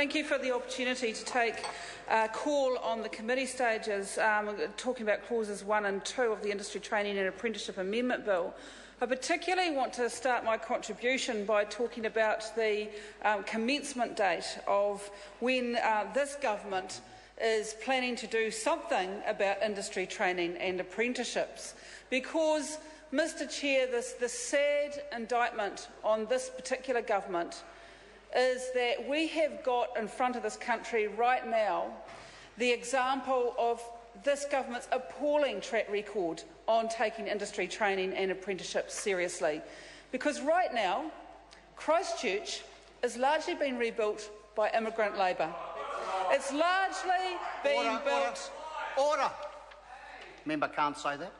Thank you for the opportunity to take a call on the committee stages, um, talking about clauses 1 and 2 of the Industry Training and Apprenticeship Amendment Bill. I particularly want to start my contribution by talking about the um, commencement date of when uh, this government is planning to do something about industry training and apprenticeships. Because, Mr Chair, this, the sad indictment on this particular government is that we have got in front of this country right now the example of this government's appalling track record on taking industry training and apprenticeships seriously. Because right now, Christchurch is largely being rebuilt by immigrant labour. It's largely being order, built. Order. order. Member can't say that.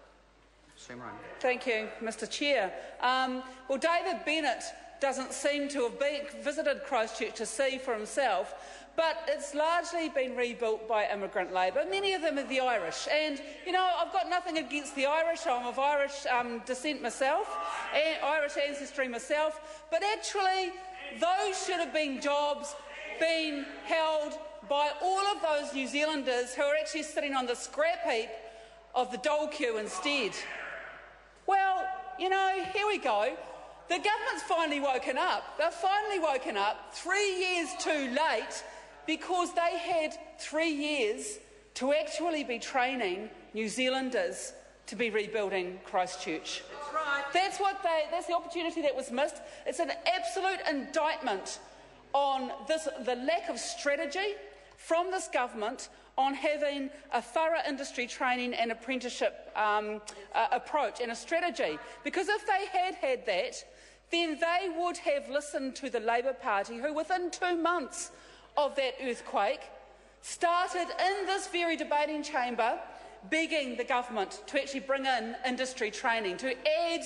Thank you, Mr Chair. Um, well, David Bennett doesn't seem to have been, visited Christchurch to see for himself, but it's largely been rebuilt by immigrant labour. Many of them are the Irish. And, you know, I've got nothing against the Irish. I'm of Irish um, descent myself, and Irish ancestry myself. But actually, those should have been jobs being held by all of those New Zealanders who are actually sitting on the scrap heap of the dole queue instead. Well, you know, here we go. The government's finally woken up. They've finally woken up three years too late because they had three years to actually be training New Zealanders to be rebuilding Christchurch. That's right. That's what they that's the opportunity that was missed. It's an absolute indictment on this the lack of strategy from this government on having a thorough industry training and apprenticeship um, uh, approach and a strategy. Because if they had had that, then they would have listened to the Labour Party, who within two months of that earthquake started in this very debating chamber begging the government to actually bring in industry training, to add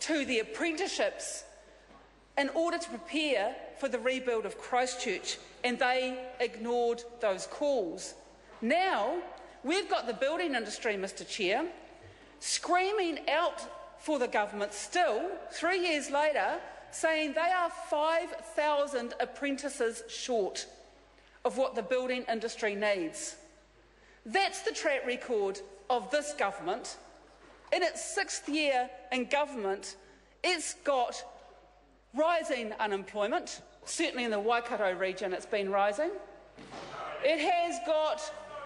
to the apprenticeships in order to prepare for the rebuild of Christchurch, and they ignored those calls. Now, we've got the building industry, Mr Chair, screaming out for the government still, three years later, saying they are 5,000 apprentices short of what the building industry needs. That's the track record of this government. In its sixth year in government, it's got rising unemployment. Certainly in the Waikato region, it's been rising. It has got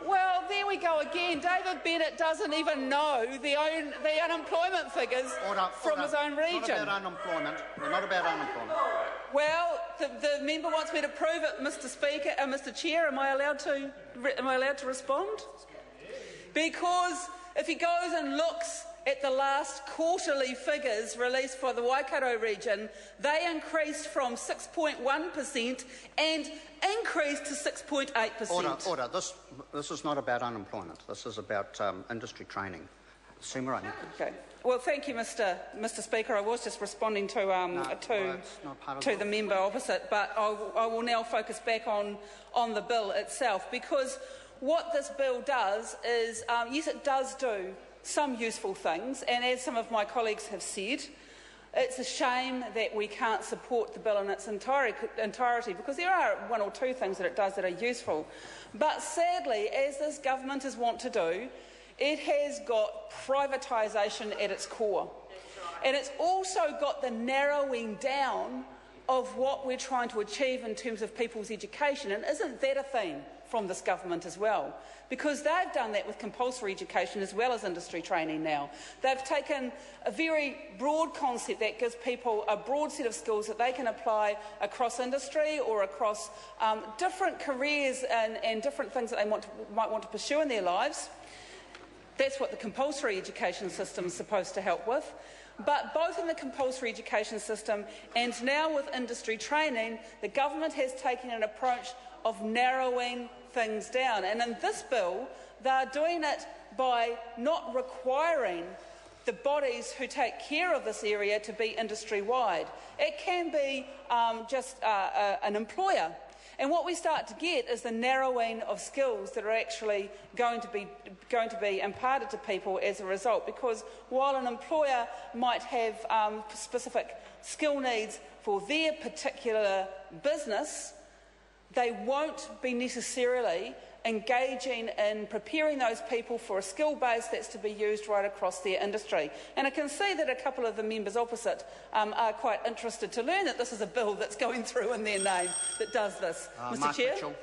well, there we go again. David Bennett doesn't even know the, own, the unemployment figures order, from order. his own region. Not about unemployment. We're not about unemployment. Well, the, the, member wants me to prove it, Mr. Speaker, uh, Mr. Chair. Am I allowed to? Am I allowed to respond? Because if he goes and looks at the last quarterly figures released for the Waikato region, they increased from 6.1% and increased to 6.8%. Order, order. This, this is not about unemployment. This is about um, industry training. Sue Moroney. Okay. Well, thank you, Mr. Mr. Speaker. I was just responding to um, no, to, well, to the member opposite, but I'll, I will now focus back on on the bill itself because what this bill does is, um, yes, it does do some useful things, and as some of my colleagues have said, it's a shame that we can't support the bill in its entirety because there are one or two things that it does that are useful. But sadly, as this government is wont to do, it has got privatisation at its core. And it's also got the narrowing down of what we're trying to achieve in terms of people's education. And isn't that a theme? From this government as well, because they've done that with compulsory education as well as industry training now. They've taken a very broad concept that gives people a broad set of skills that they can apply across industry or across um, different careers and, and, different things that they want to, might want to pursue in their lives. That's what the compulsory education system is supposed to help with. But both in the compulsory education system and now with industry training, the government has taken an approach of narrowing things down. And in this bill, they're doing it by not requiring the bodies who take care of this area to be industry wide. It can be um, just uh, uh, an employer. And what we start to get is the narrowing of skills that are actually going to be going to be imparted to people as a result. Because while an employer might have um, specific skill needs for their particular business, they won't be necessarily engaging in preparing those people for a skill base that's to be used right across their industry. And I can see that a couple of the members opposite um, are quite interested to learn that this is a bill that's going through in their name that does this. Uh, Mr Mark Chair? Mitchell.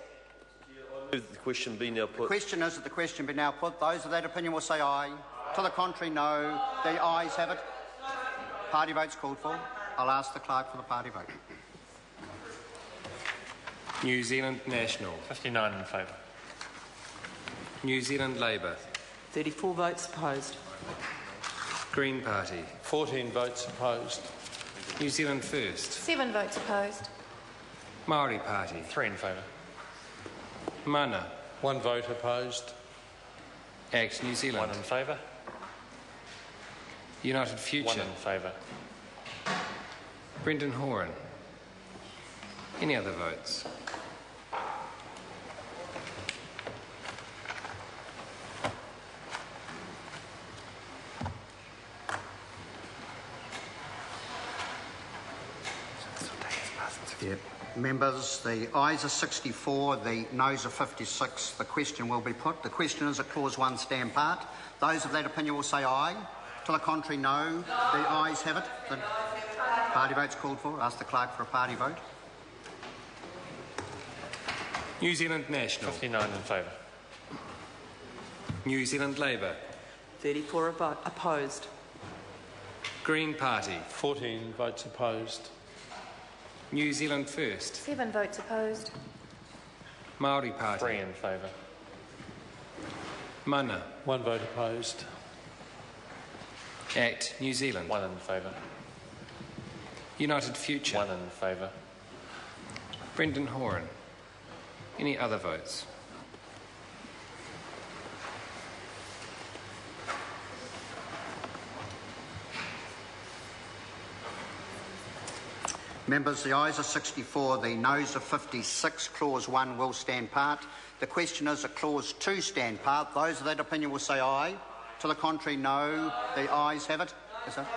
The question be now The put. question is that the question be now put. Those of that opinion will say aye. To the contrary, no. The ayes have it. Party votes called for. I'll ask the clerk for the party vote. New Zealand National, 59 in favour. New Zealand Labour, 34 votes opposed. Green Party, 14 votes opposed. New Zealand First, Seven votes opposed. Maori Party, 3 in favour. Mana, One vote opposed. Act New Zealand. 1 in favour. United Future. 1 Future, in favour. Brendan Horan. Any other votes? Yep. Members, the ayes are 64, the noes are 56. The question will be put. The question is at clause 1 stand part. Those of that opinion will say aye. To the contrary, no. The ayes have it. The party vote's called for. Ask the clerk for a party vote. New Zealand National, 59 in favour. New Zealand Labour, 34 opposed. Green Party, 14 votes opposed. New Zealand First, Seven votes opposed. Maori Party. 3 in favour. Mana, One vote opposed. Act New Zealand, 1 in favour. United Future, 1 in favour. Brendan Horan. Any other votes? Members, the ayes are 64, the noes are 56. Clause 1 will stand part. The question is at clause 2 stand part. Those of that opinion will say aye. To the contrary, no. The ayes have it. Is that?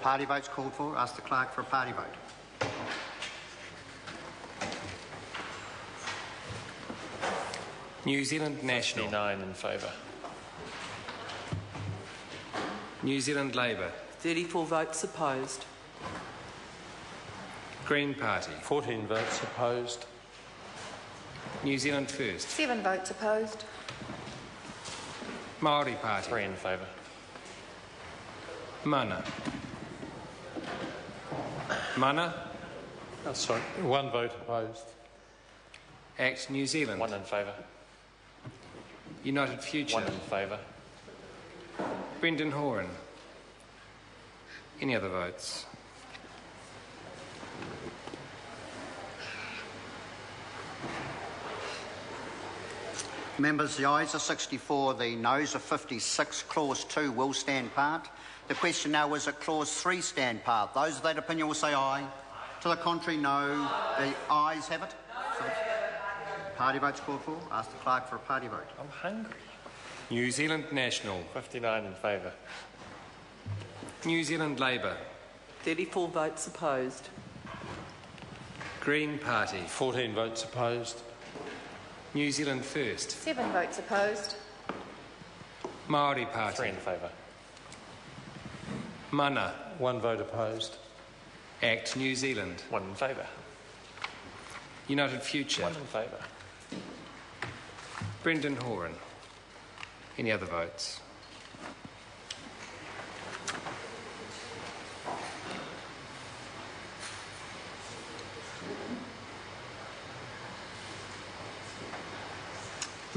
Party votes called for. Ask the clerk for a party vote. New Zealand National, 59 in favour. New Zealand Labour, 34 votes opposed. Green Party, 14 votes opposed. New Zealand First, Seven votes opposed. Maori Party, 3 in favour. Mana. Mana, Oh, sorry. One vote opposed. Act New Zealand, 1 in favour. United Future. 1 in favour. Brendan Horan. Any other votes? Members, the ayes are 64, the noes are 56. Clause 2 will stand part. The question now is at clause 3 stand part. Those of that opinion will say aye. To the contrary, no. The ayes have it. So, party votes called for. Ask the clerk for a party vote. I'm hungry. New Zealand National, 59 in favour. New Zealand Labour, 34 votes opposed. Green Party, 14 votes opposed. New Zealand First, Seven votes opposed. Maori Party. 3 in favour. Mana, One vote opposed. Act New Zealand, 1 in favour. United Future, 1 in favour. Brendan Horan. Any other votes?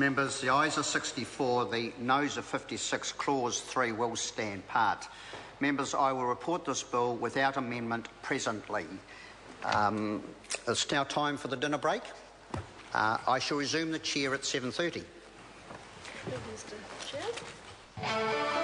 Members, the ayes are 64, the noes are 56. Clause 3 will stand part. Members, I will report this bill without amendment presently. Um, it's now time for the dinner break. Uh, I shall resume the chair at 7.30. Mr. Chair.